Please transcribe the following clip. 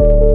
you